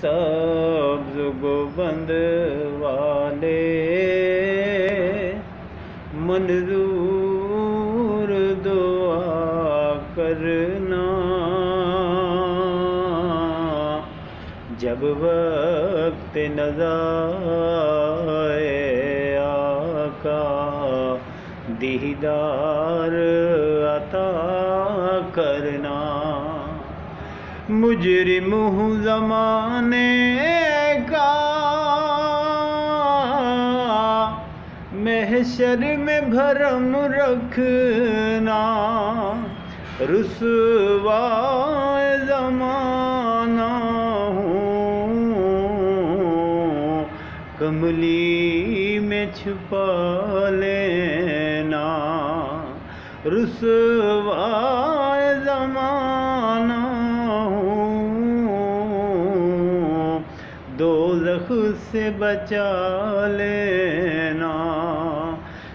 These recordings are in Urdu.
سبز گوبند والے منظور دعا کرنا۔ جب وقت نظر آقا دیدار عطا کرنا۔ مجرم ہوں زمانے کا۔ محشر میں بھرم رکھنا، رسوا زمانہ ہوں۔ کملی میں چھپا لینا، رسوا دوزخ سے بچا لینا،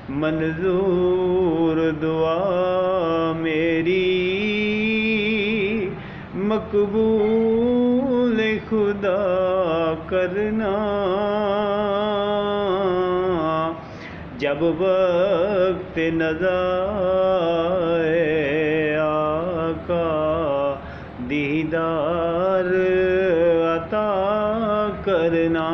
منظور دعا میری۔ مقبول خدا کرنا۔ جب وقت نظر آقا دیدار۔ کرنا۔